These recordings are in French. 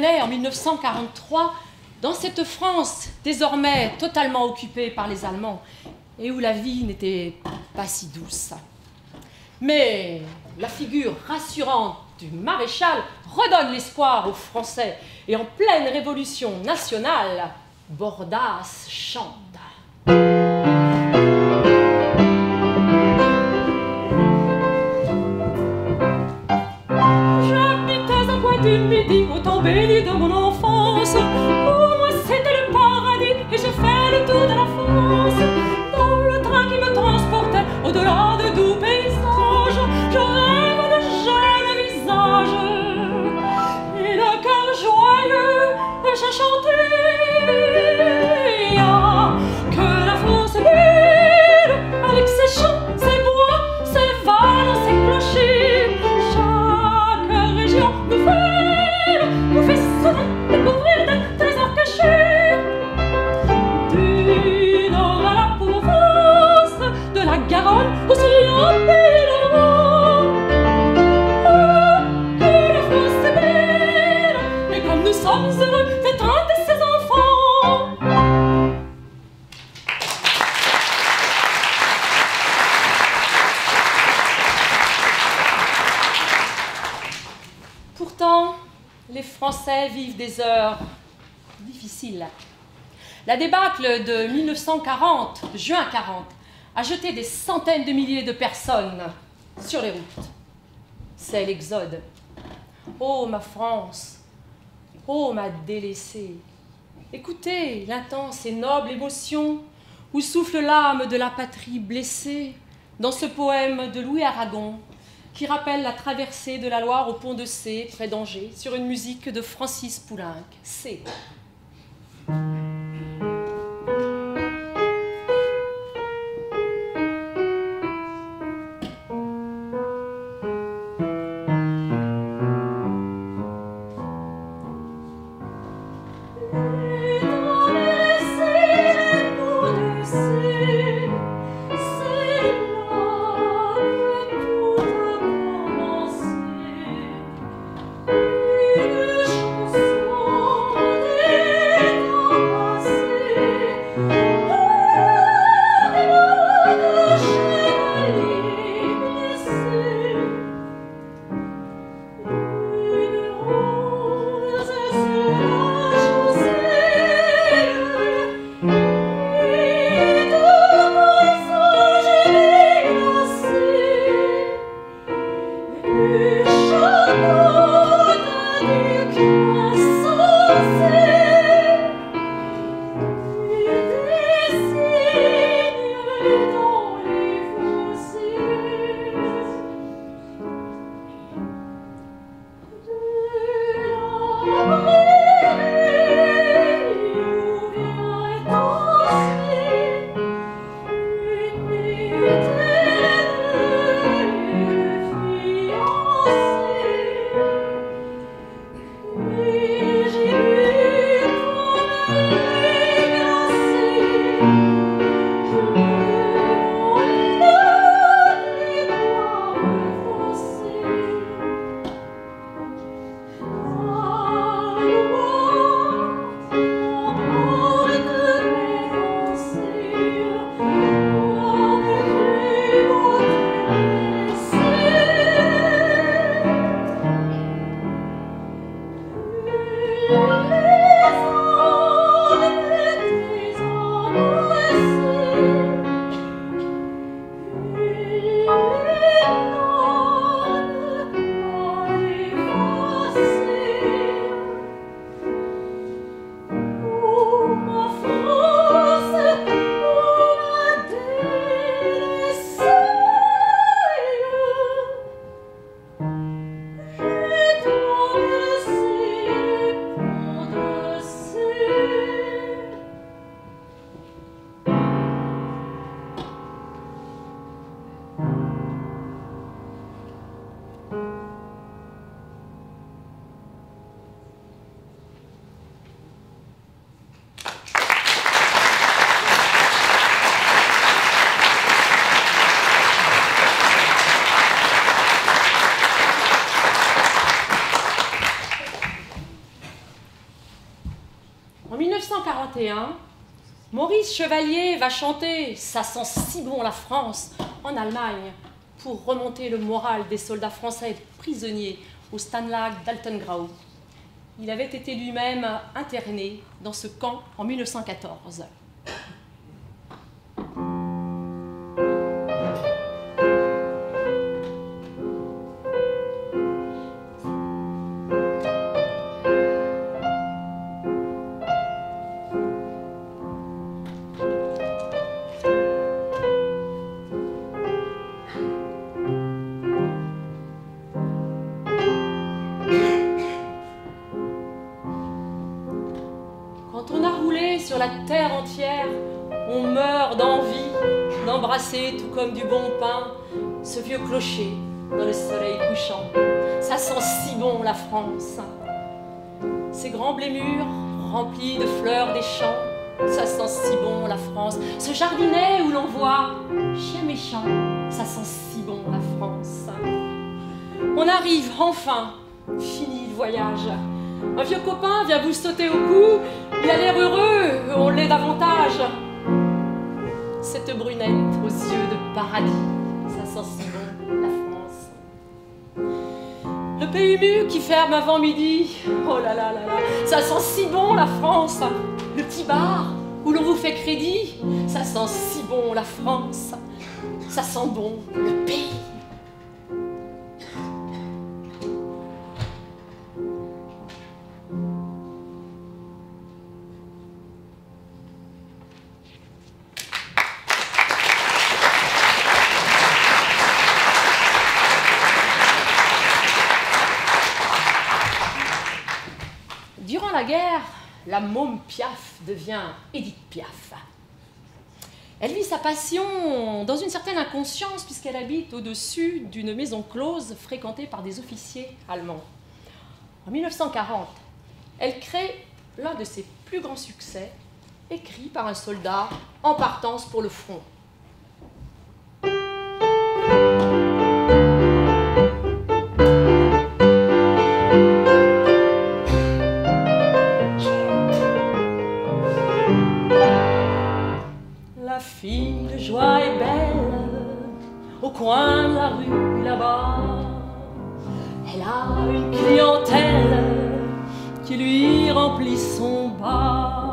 en 1943 dans cette France désormais totalement occupée par les Allemands et où la vie n'était pas si douce. Mais la figure rassurante du maréchal redonne l'espoir aux Français et en pleine révolution nationale, Bordas chante. Midi au temps béni de mon vivent des heures difficiles. La débâcle de 1940, juin 40, a jeté des centaines de milliers de personnes sur les routes. C'est l'exode. Ô ma France, ô ma délaissée, écoutez l'intense et noble émotion où souffle l'âme de la patrie blessée dans ce poème de Louis Aragon qui rappelle la traversée de la Loire au pont de C, près d'Angers, sur une musique de Francis Poulenc. C. 1931, Maurice Chevalier va chanter Ça sent si bon la France en Allemagne pour remonter le moral des soldats français prisonniers au Stanlag d'Altengrau. Il avait été lui-même interné dans ce camp en 1914. Dans le soleil couchant. Ça sent si bon la France. Ces grands blés mûrs remplis de fleurs des champs, ça sent si bon la France. Ce jardinet où l'on voit chien méchant, ça sent si bon la France. On arrive enfin, fini le voyage. Un vieux copain vient vous sauter au cou, il a l'air heureux, on l'est davantage cette brunette aux yeux de paradis. Ça sent si bon, France. Le pays mu qui ferme avant midi. Oh là là là là, ça sent si bon, la France. Le petit bar où l'on vous fait crédit. Ça sent si bon, la France. Ça sent bon, le pays. La môme Piaf devient Edith Piaf. Elle vit sa passion dans une certaine inconscience puisqu'elle habite au-dessus d'une maison close fréquentée par des officiers allemands. En 1940, elle crée l'un de ses plus grands succès, écrit par un soldat en partance pour le front. La rue là-bas. Elle a une clientèle qui lui remplit son bas.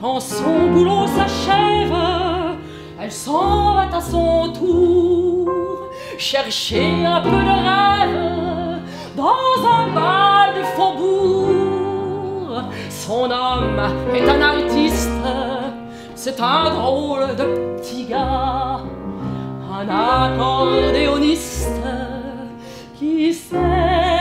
Quand son boulot s'achève, elle s'en va à son tour chercher un peu de rêve dans un bal de faubourg. Son homme est un artiste, c'est un drôle de petit gars un accordéoniste qui sait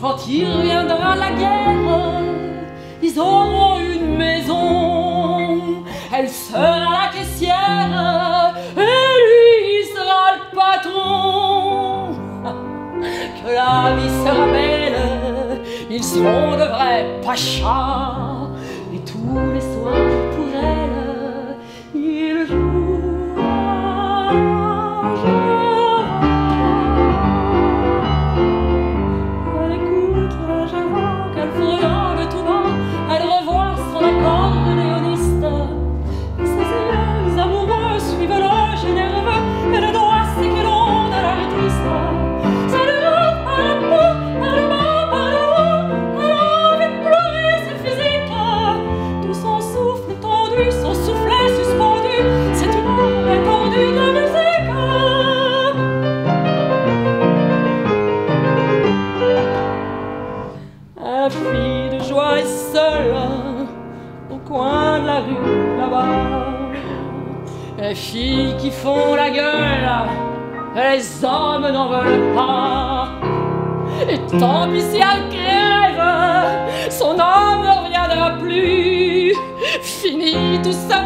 Quand il reviendra la guerre, ils auront une maison. Elle sera la caissière et lui sera le patron. Que la vie sera belle, ils seront de vrais pachas. Tous les soirs filles qui font la gueule, les hommes n'en veulent pas. Et tant pis si elle crève, son homme ne reviendra plus. Fini tout ça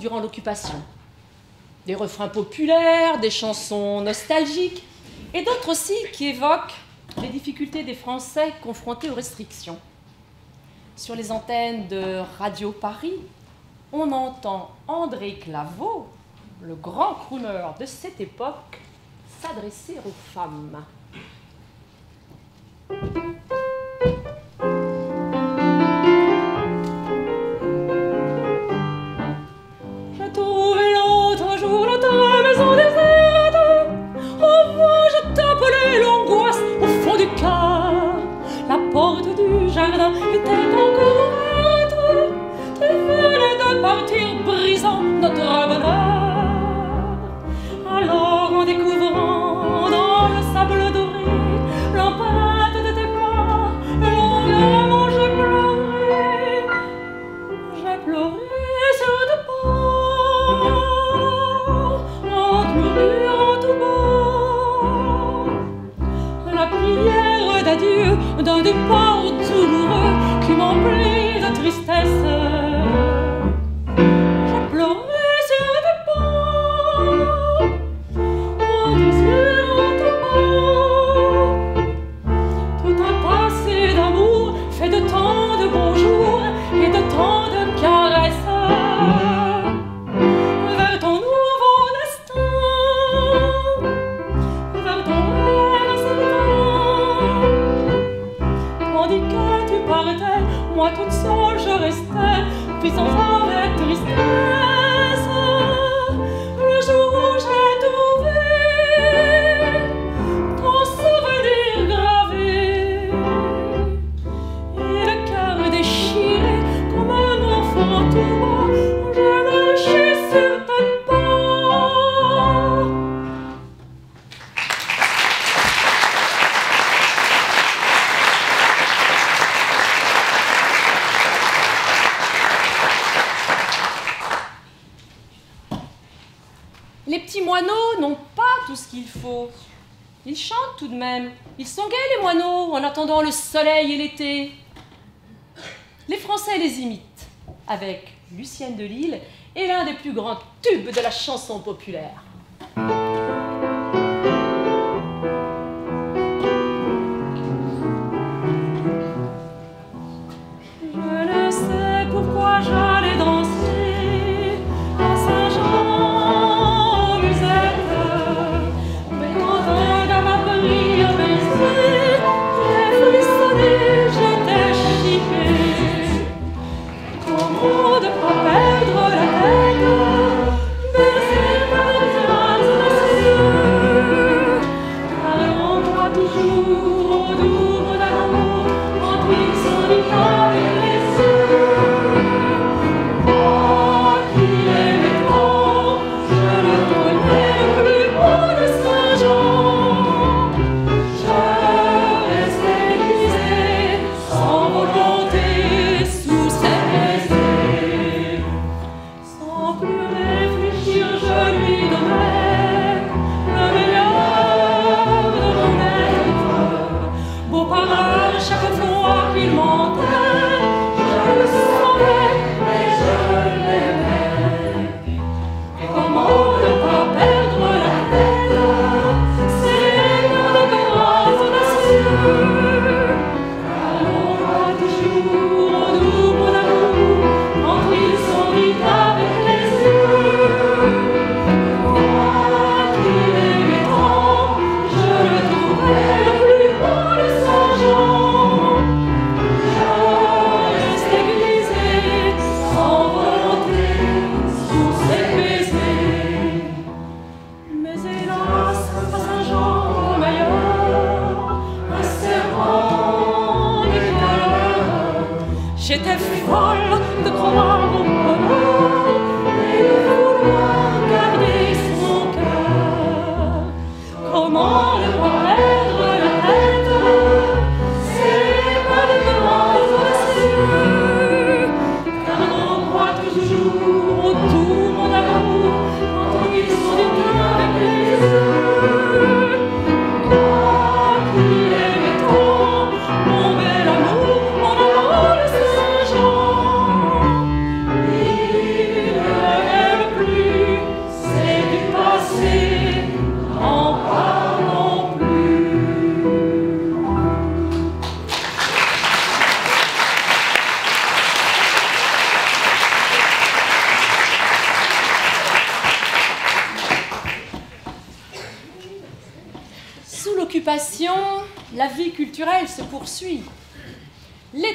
durant l'occupation. Des refrains populaires, des chansons nostalgiques, et d'autres aussi qui évoquent les difficultés des Français confrontés aux restrictions. Sur les antennes de Radio Paris, on entend André Claveau, le grand crooner de cette époque, s'adresser aux femmes. maison, notre bonheur. de la chanson populaire.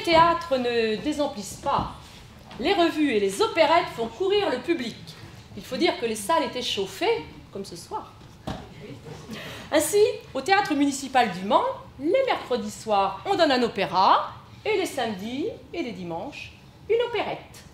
Théâtres ne désemplissent pas. Les revues et les opérettes font courir le public. Il faut dire que les salles étaient chauffées, comme ce soir. Ainsi, au théâtre municipal du Mans, les mercredis soirs, on donne un opéra, et les samedis et les dimanches, une opérette.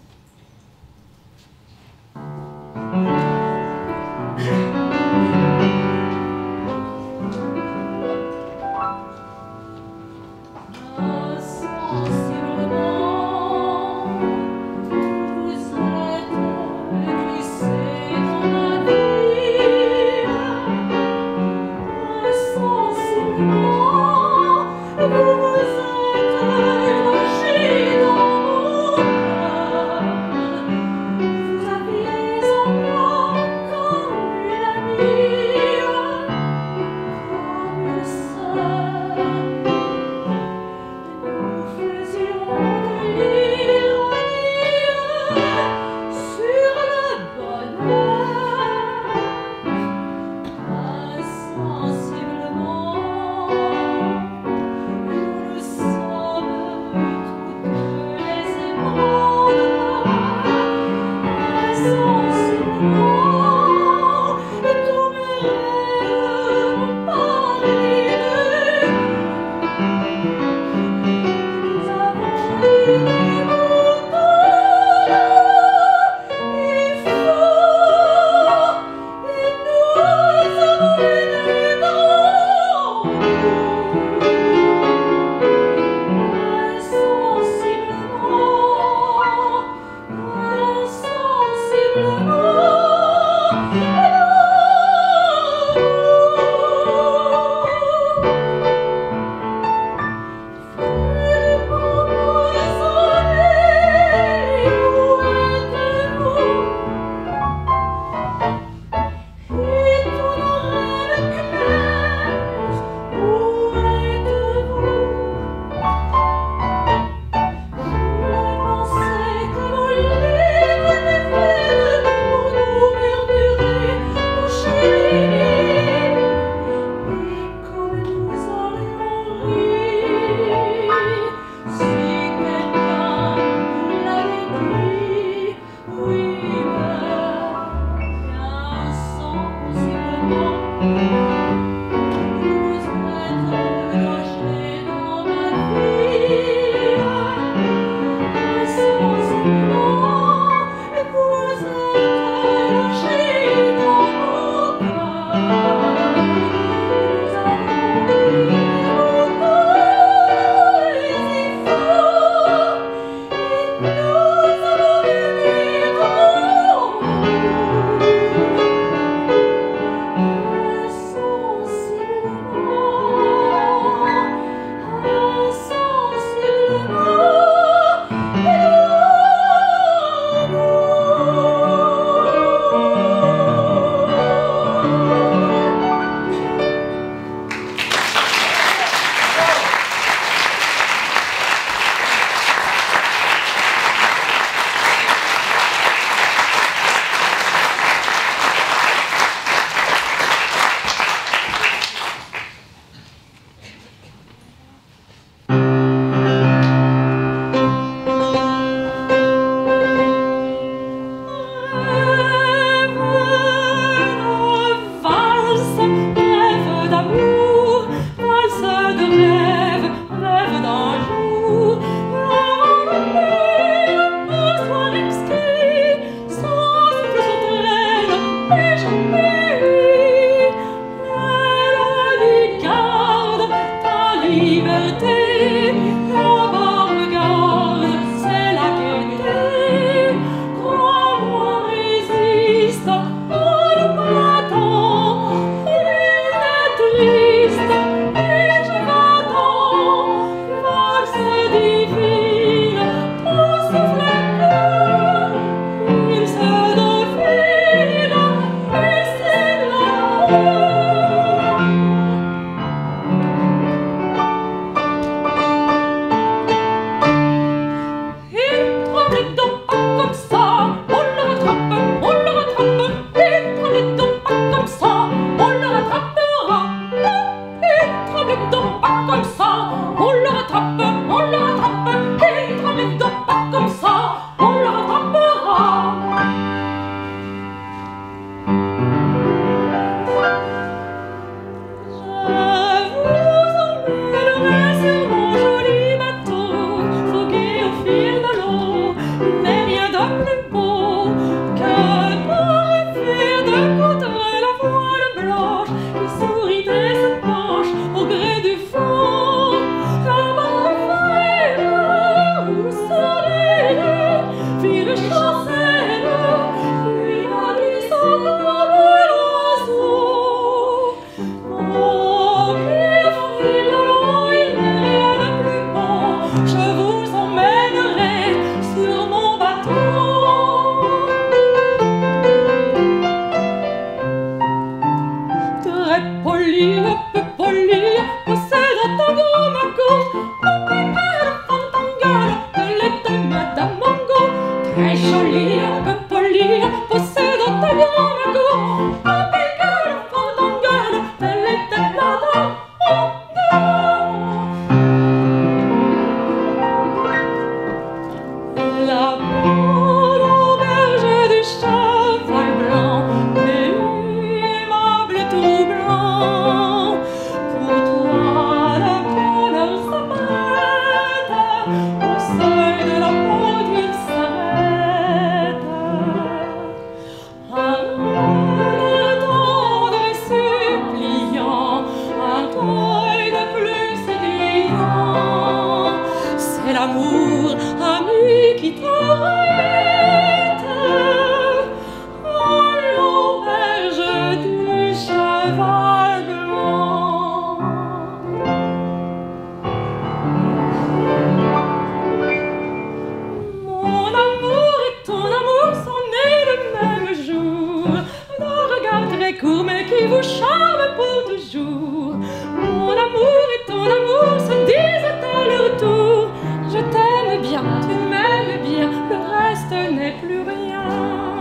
Digga digga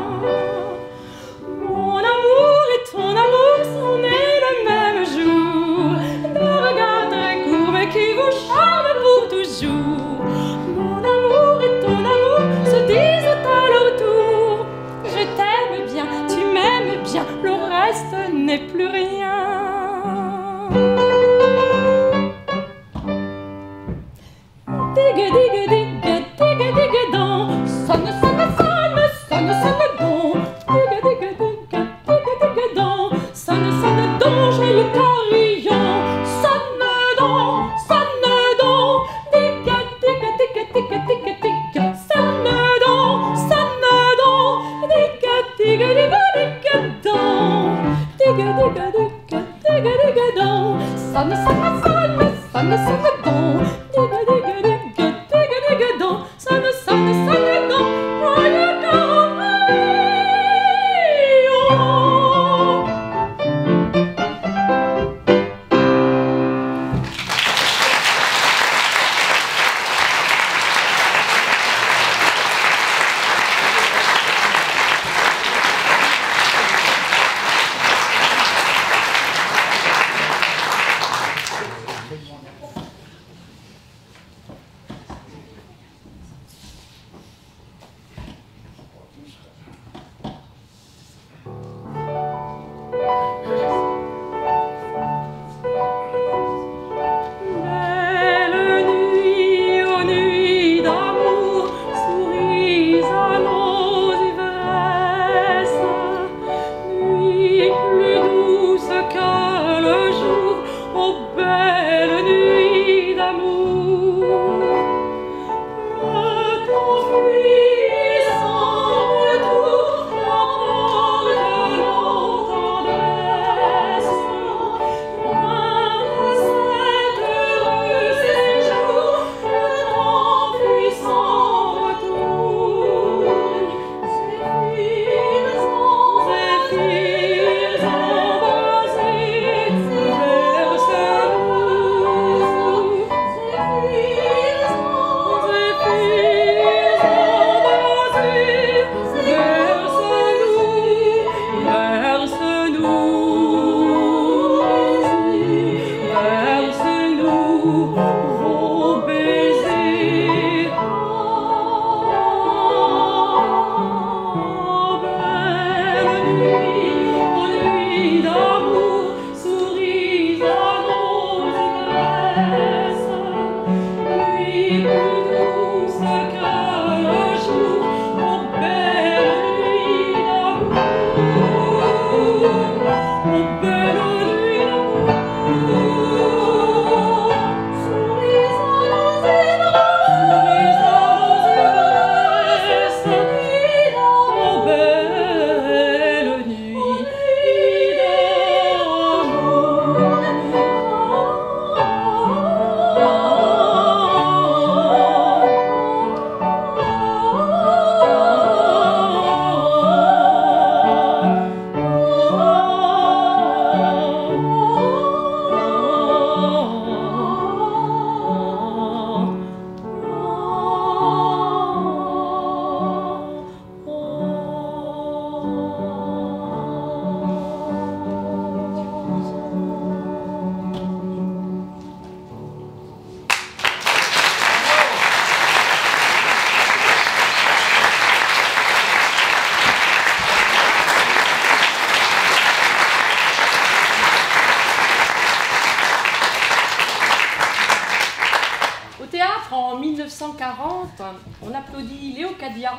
1940, on applaudit Léocadia,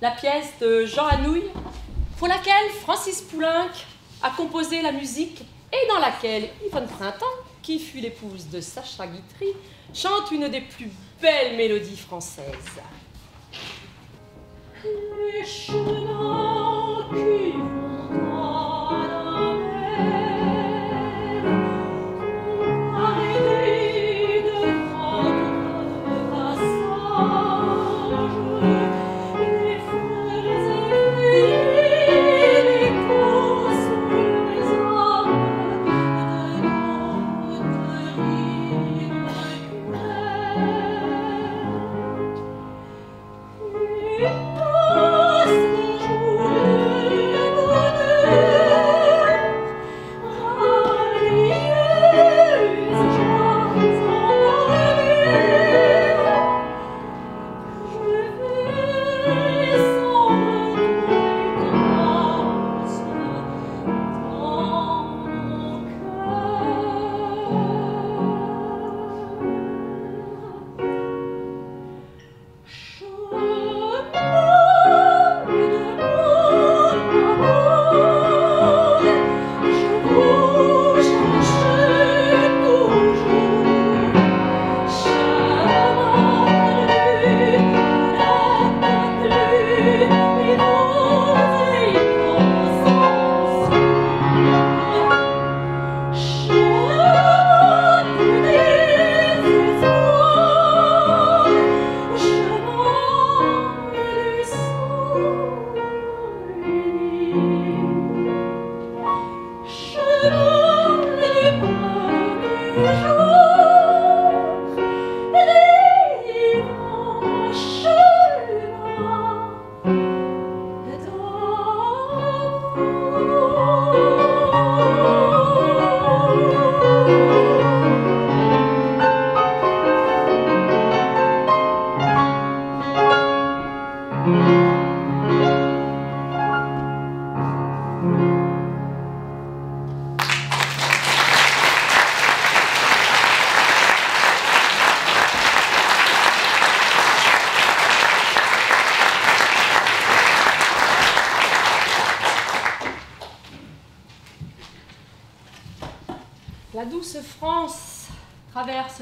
la pièce de Jean Anouilh, pour laquelle Francis Poulenc a composé la musique et dans laquelle Yvonne Printemps, qui fut l'épouse de Sacha Guitry, chante une des plus belles mélodies françaises.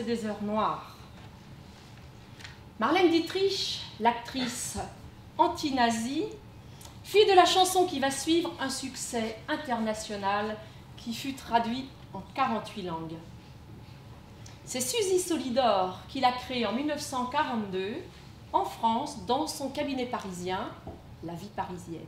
Des heures noires. Marlène Dietrich, l'actrice anti-nazie, fit de la chanson qui va suivre un succès international qui fut traduit en 48 langues. C'est Suzy Solidor qui l'a créée en 1942 en France dans son cabinet parisien, La vie parisienne.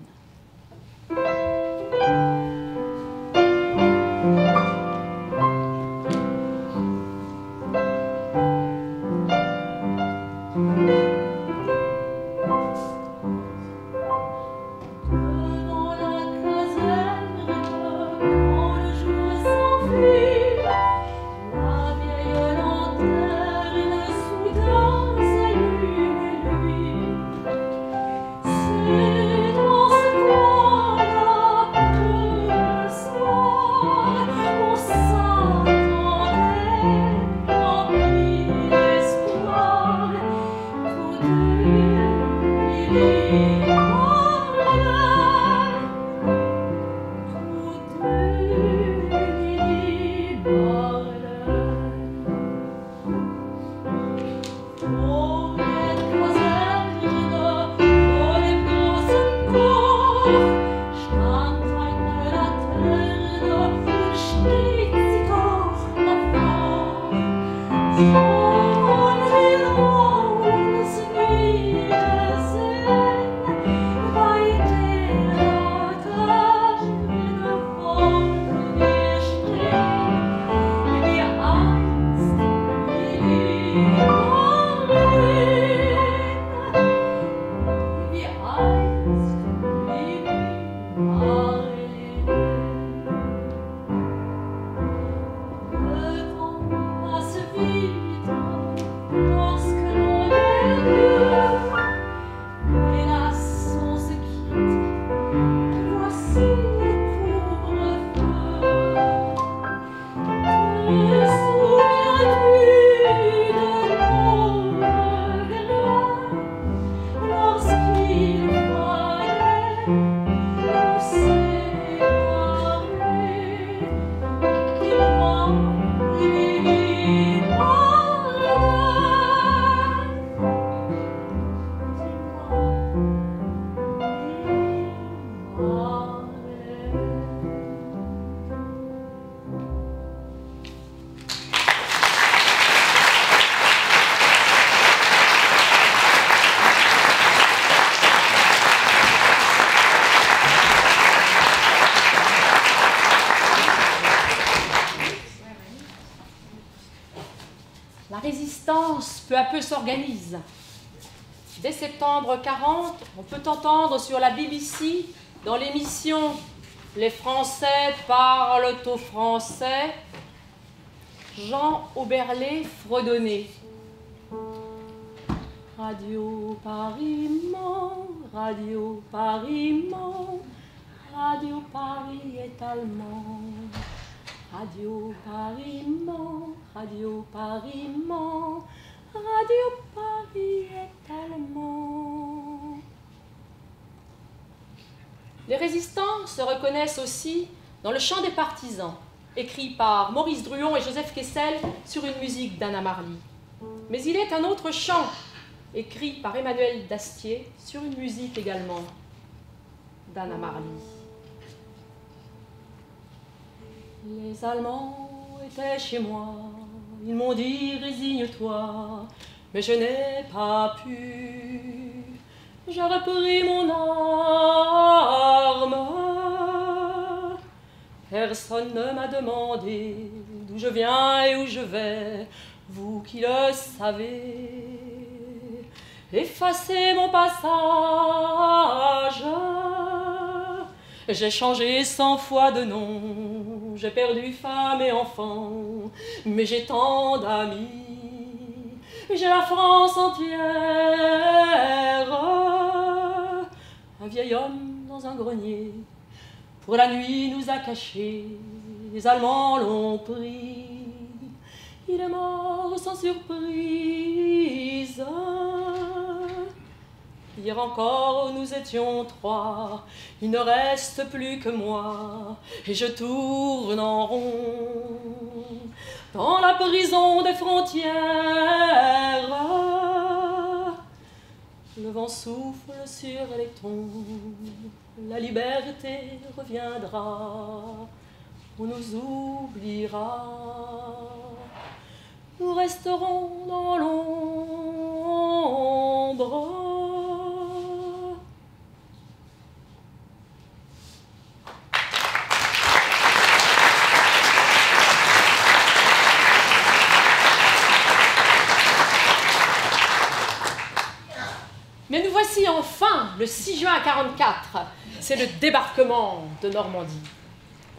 Résistance peu à peu s'organise. Dès septembre 40, on peut entendre sur la BBC, dans l'émission Les Français parlent aux Français, Jean Auberlé fredonner. Radio Paris Radio Paris Radio Paris est allemand. Radio Paris Radio Paris Radio Paris est. Les résistants se reconnaissent aussi dans le chant des partisans, écrit par Maurice Druon et Joseph Kessel sur une musique d'Anna Marly. Mais il est un autre chant, écrit par Emmanuel Dastier sur une musique également d'Anna Marly. Les Allemands étaient chez moi, ils m'ont dit résigne-toi, mais je n'ai pas pu. J'ai repris mon arme. Personne ne m'a demandé d'où je viens et où je vais, vous qui le savez. Effacez mon passage. J'ai changé cent fois de nom, j'ai perdu femme et enfant, mais j'ai tant d'amis, j'ai la France entière. Un vieil homme dans un grenier, pour la nuit nous a cachés, les Allemands l'ont pris, il est mort sans surprise. Hier encore nous étions trois, il ne reste plus que moi, et je tourne en rond dans la prison des frontières. Le vent souffle sur les tombes, la liberté reviendra, on nous oubliera. Nous resterons dans l'ombre. Mais nous voici enfin le 6 juin 1944. C'est le débarquement de Normandie.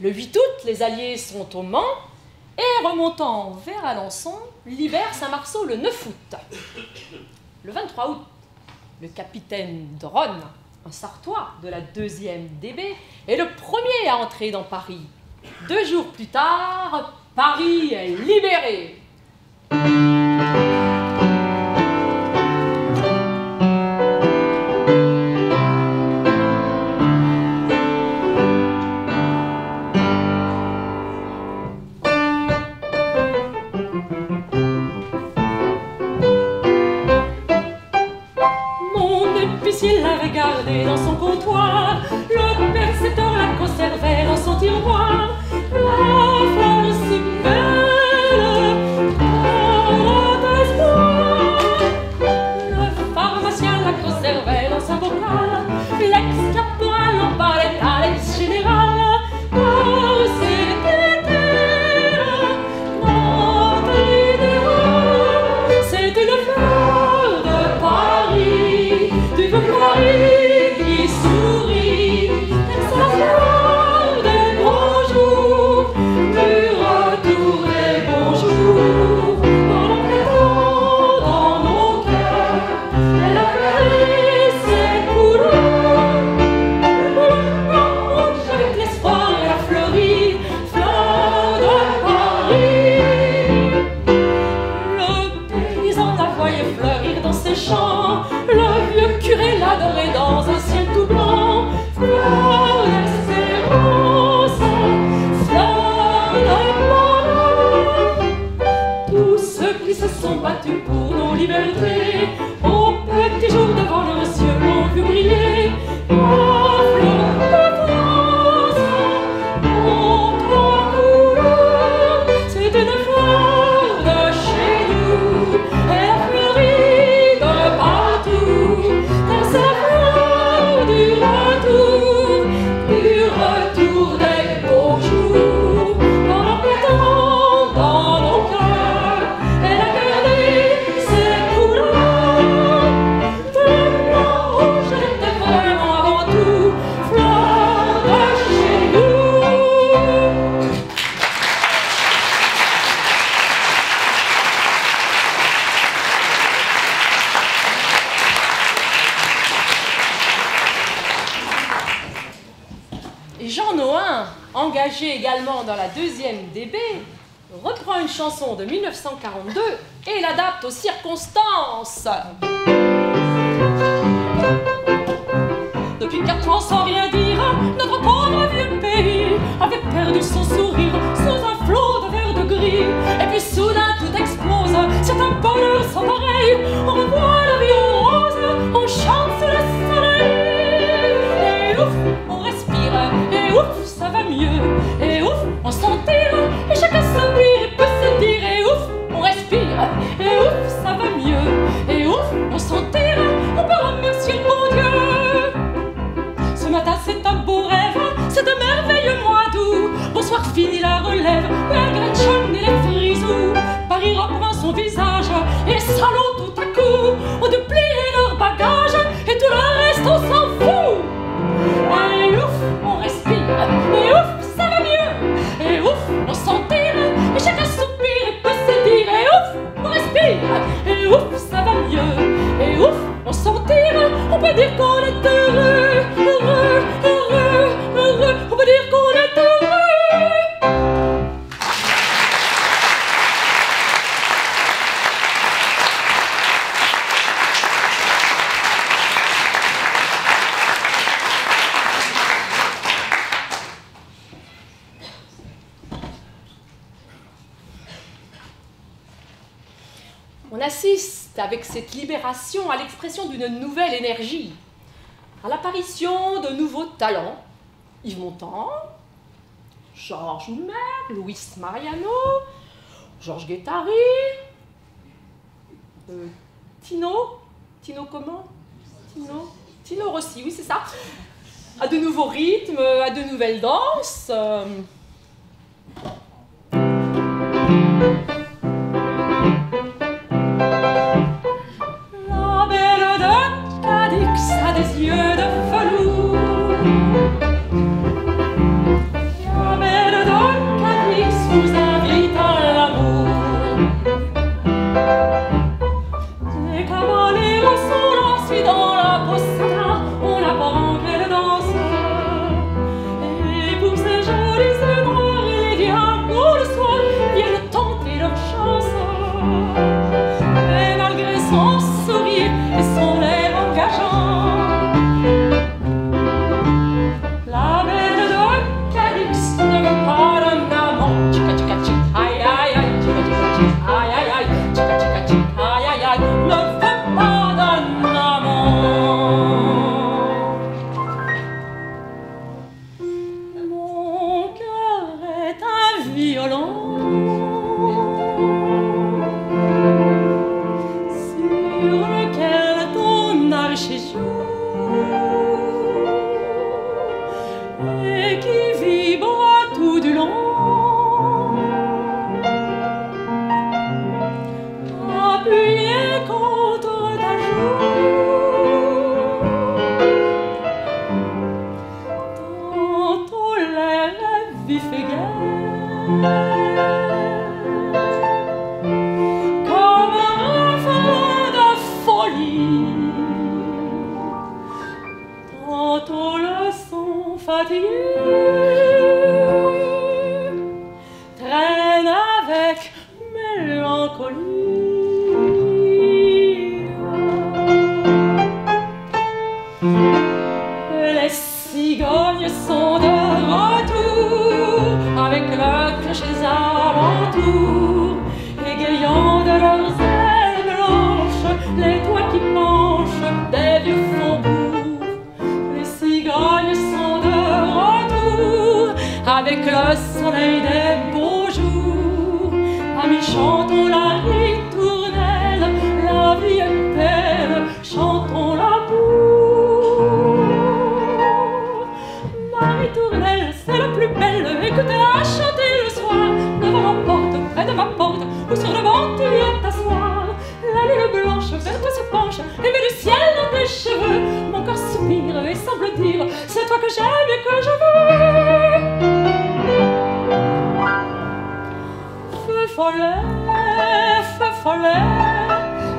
Le 8 août, les Alliés sont au Mans et remontant vers Alençon, libèrent Saint-Marceau le 9 août. Le 23 août, le capitaine Dronne, un Sartois de la 2e DB, est le premier à entrer dans Paris. Deux jours plus tard, Paris est libéré. d'une nouvelle énergie, à l'apparition de nouveaux talents. Yves Montand, Georges Oumer, Luis Mariano, Georges Guettari, euh, Tino, Tino comment? Tino, Tino Rossi, oui c'est ça, à de nouveaux rythmes, à de nouvelles danses. Euh.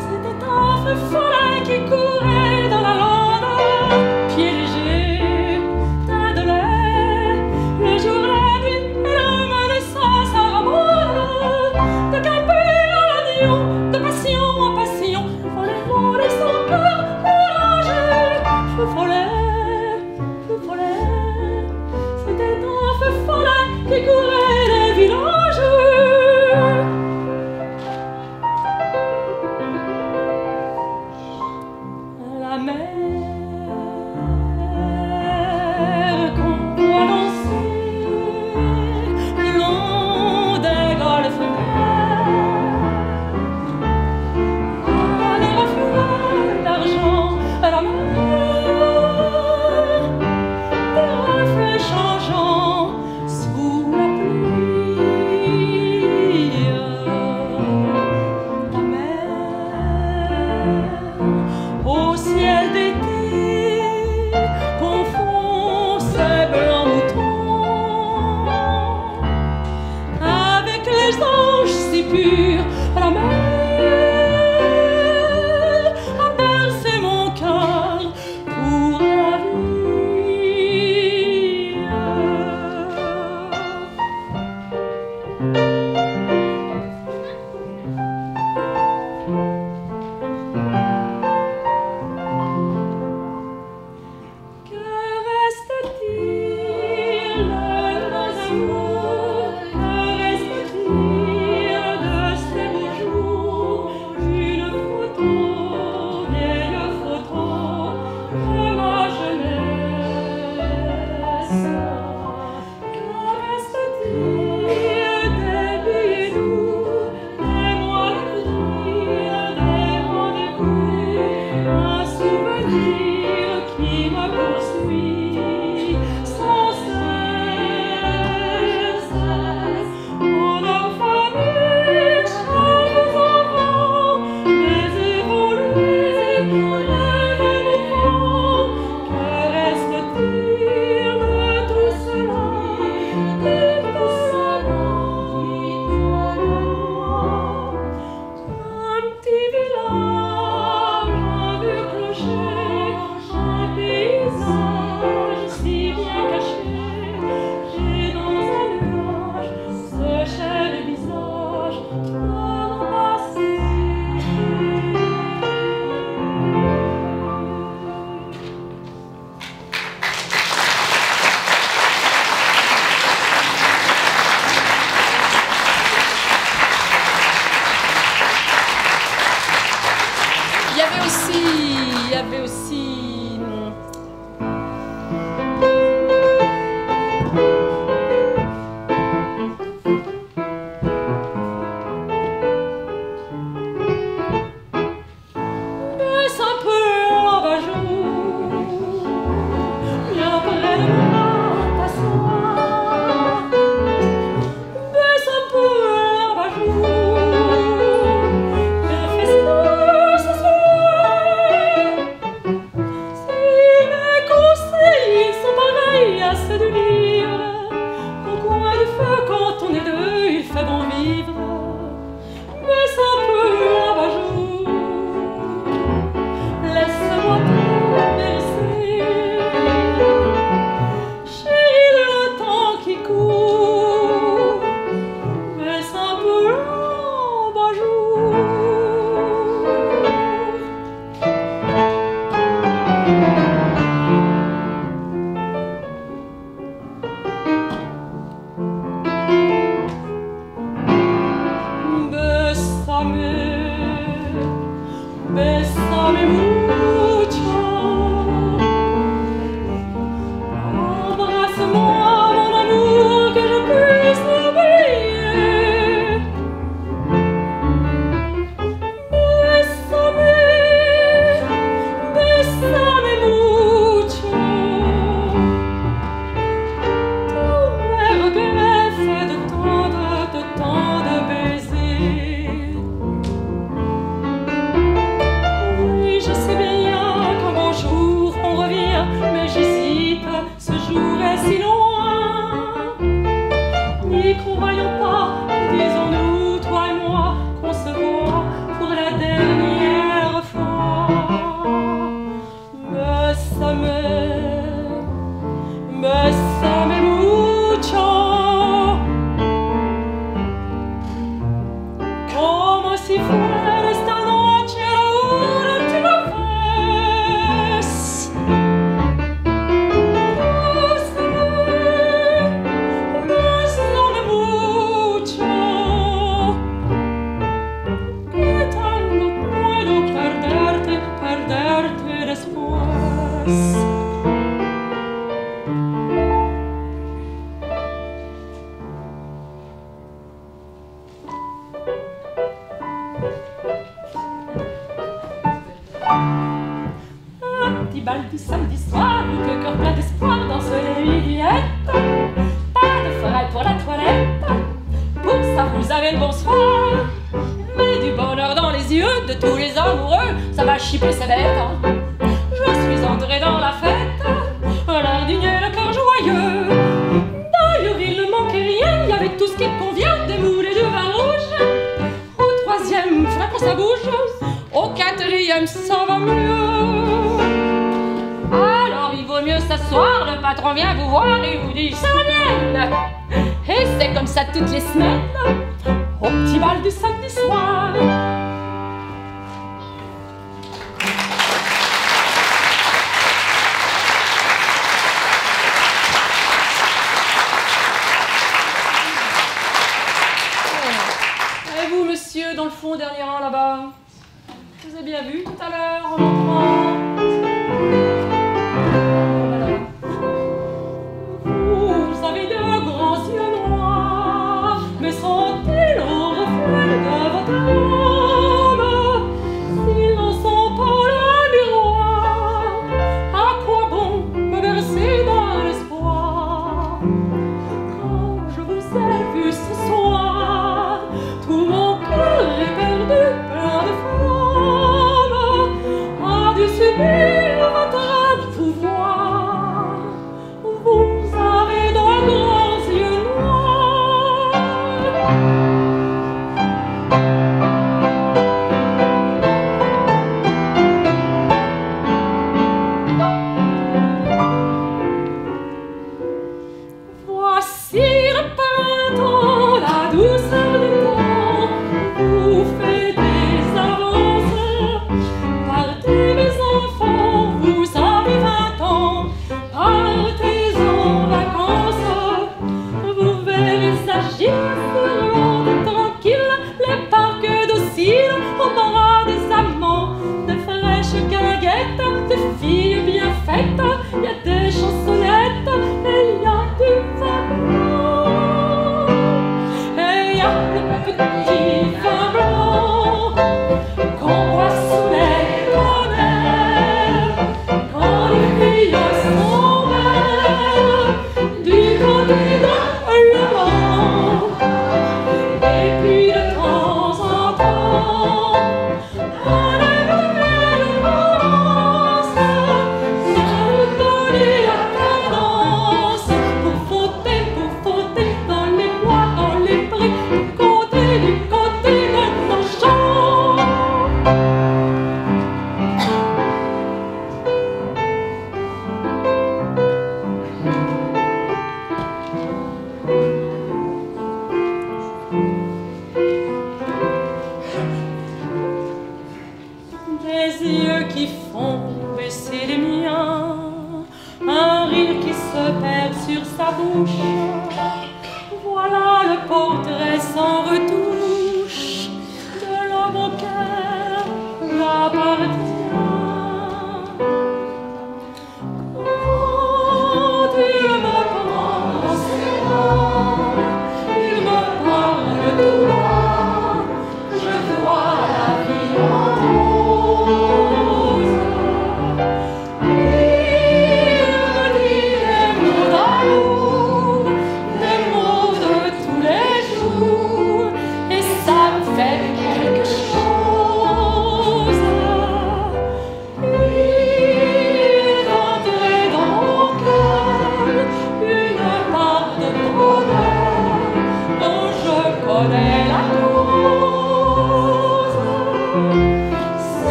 c'était un feu follet qui courait.